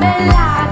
Bella